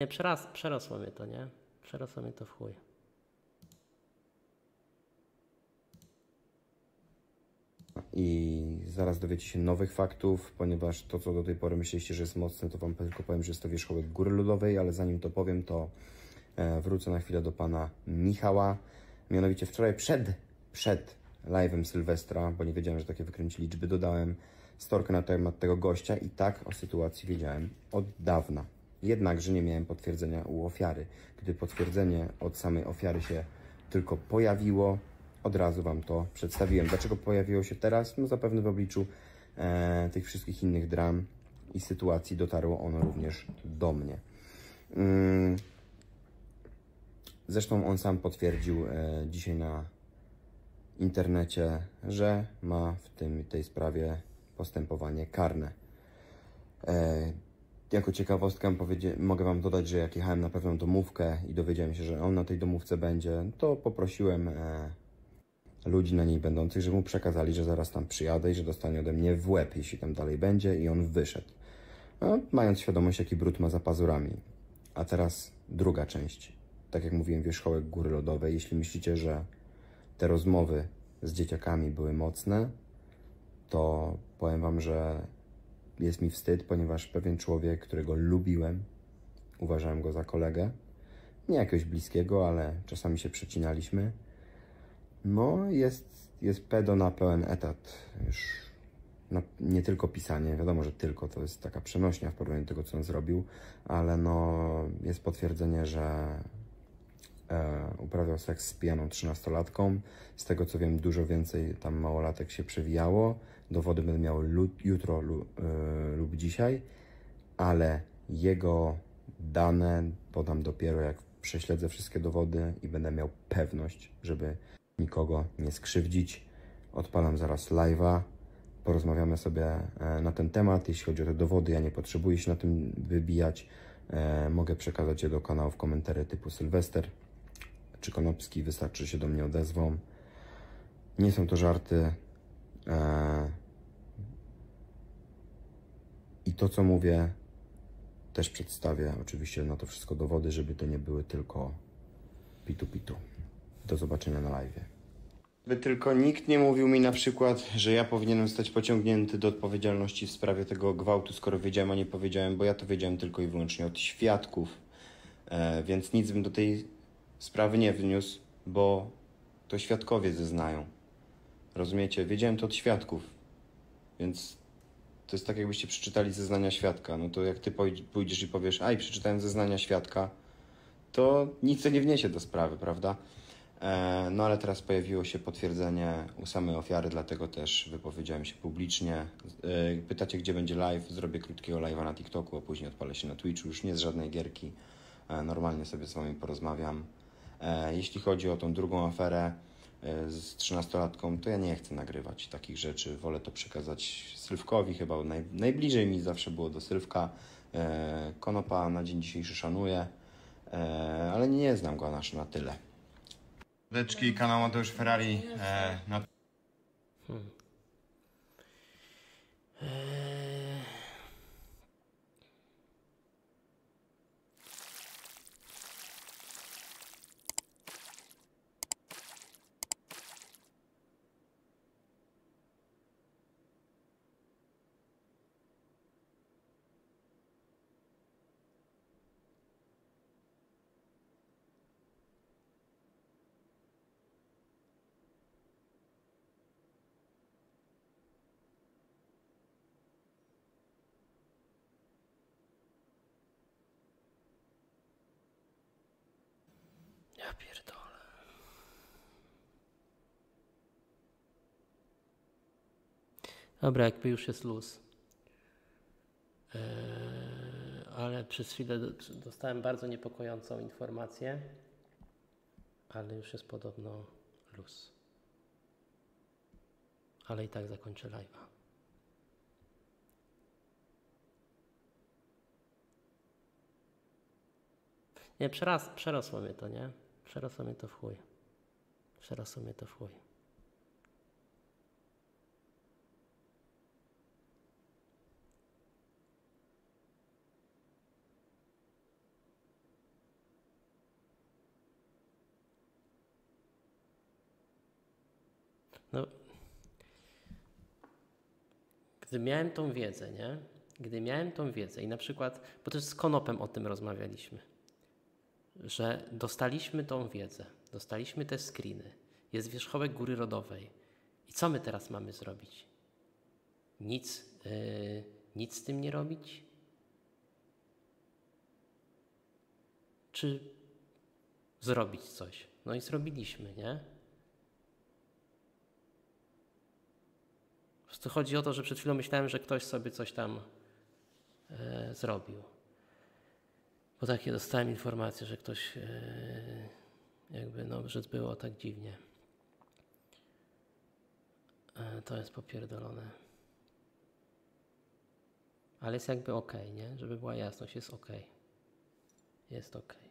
Nie, przeras, przerosło mnie to, nie? Przerosło mnie to w chuj. i zaraz dowiecie się nowych faktów, ponieważ to, co do tej pory myśleliście, że jest mocne, to Wam tylko powiem, że jest to wierzchołek góry lodowej, ale zanim to powiem, to e, wrócę na chwilę do Pana Michała. Mianowicie wczoraj przed, przed live'em Sylwestra, bo nie wiedziałem, że takie wykręci liczby, dodałem storkę na temat tego gościa i tak o sytuacji wiedziałem od dawna. Jednakże nie miałem potwierdzenia u ofiary. Gdy potwierdzenie od samej ofiary się tylko pojawiło, od razu Wam to przedstawiłem. Dlaczego pojawiło się teraz? No zapewne w obliczu e, tych wszystkich innych dram i sytuacji dotarło ono również do mnie. Mm. Zresztą on sam potwierdził e, dzisiaj na internecie, że ma w tym, tej sprawie postępowanie karne. E, jako ciekawostkę mogę Wam dodać, że jak jechałem na pewną domówkę i dowiedziałem się, że on na tej domówce będzie, to poprosiłem e, ludzi na niej będących, że mu przekazali, że zaraz tam przyjadę i że dostanie ode mnie w łeb, jeśli tam dalej będzie i on wyszedł. No, mając świadomość, jaki brud ma za pazurami. A teraz druga część. Tak jak mówiłem, wierzchołek góry lodowej. Jeśli myślicie, że te rozmowy z dzieciakami były mocne, to powiem Wam, że jest mi wstyd, ponieważ pewien człowiek, którego lubiłem, uważałem go za kolegę, nie jakiegoś bliskiego, ale czasami się przecinaliśmy, no, jest, jest pedo na pełen etat. Już nie tylko pisanie, wiadomo, że tylko to jest taka przenośnia w porównaniu do tego, co on zrobił, ale no, jest potwierdzenie, że e, uprawiał seks z pijaną trzynastolatką. Z tego co wiem, dużo więcej tam małolatek się przewijało. Dowody będę miał jutro lu, e, lub dzisiaj, ale jego dane podam dopiero jak prześledzę wszystkie dowody i będę miał pewność, żeby nikogo nie skrzywdzić. Odpalam zaraz live'a, porozmawiamy sobie e, na ten temat. Jeśli chodzi o te dowody, ja nie potrzebuję się na tym wybijać. E, mogę przekazać je do kanału w komentarzy typu Sylwester czy Konopski, wystarczy, się do mnie odezwą. Nie są to żarty. E, I to, co mówię, też przedstawię oczywiście na to wszystko dowody, żeby to nie były tylko pitu-pitu. Do zobaczenia na live. By tylko nikt nie mówił mi na przykład, że ja powinienem zostać pociągnięty do odpowiedzialności w sprawie tego gwałtu, skoro wiedziałem, a nie powiedziałem, bo ja to wiedziałem tylko i wyłącznie od świadków. E, więc nic bym do tej sprawy nie wniósł, bo to świadkowie zeznają. Rozumiecie? Wiedziałem to od świadków. Więc to jest tak, jakbyście przeczytali zeznania świadka. No to jak ty pójdziesz i powiesz, aj, przeczytałem zeznania świadka, to nic to nie wniesie do sprawy, prawda? E, no ale teraz pojawiło się potwierdzenie u samej ofiary, dlatego też wypowiedziałem się publicznie. E, pytacie, gdzie będzie live? Zrobię krótkiego live'a na TikToku, a później odpalę się na Twitchu. Już nie z żadnej gierki. E, normalnie sobie z wami porozmawiam. Jeśli chodzi o tą drugą aferę z trzynastolatką, to ja nie chcę nagrywać takich rzeczy. Wolę to przekazać Sylwkowi, chyba naj, najbliżej mi zawsze było do Sylwka. Konopa na dzień dzisiejszy szanuję, ale nie znam go aż na tyle. Beczki, kanał Mateusz Ferrari. E, na... Hmm. Ja pierdolę. Dobra, jakby już jest luz. Eee, ale przez chwilę dostałem bardzo niepokojącą informację, ale już jest podobno luz. Ale i tak zakończę live'a. Nie, przeras, przerosło mnie to, nie? Przerosło mnie to w chuj. Przerosło mnie to w chuj. No, gdy miałem tą wiedzę, nie? Gdy miałem tą wiedzę i na przykład, bo też z Konopem o tym rozmawialiśmy, że dostaliśmy tą wiedzę, dostaliśmy te screeny, jest wierzchołek góry rodowej. I co my teraz mamy zrobić? Nic, yy, nic z tym nie robić? Czy zrobić coś? No i zrobiliśmy, nie? Po prostu chodzi o to, że przed chwilą myślałem, że ktoś sobie coś tam e, zrobił. Bo takie dostałem informację, że ktoś e, jakby, no, że było tak dziwnie. E, to jest popierdolone. Ale jest jakby ok, nie? Żeby była jasność, jest ok. Jest ok.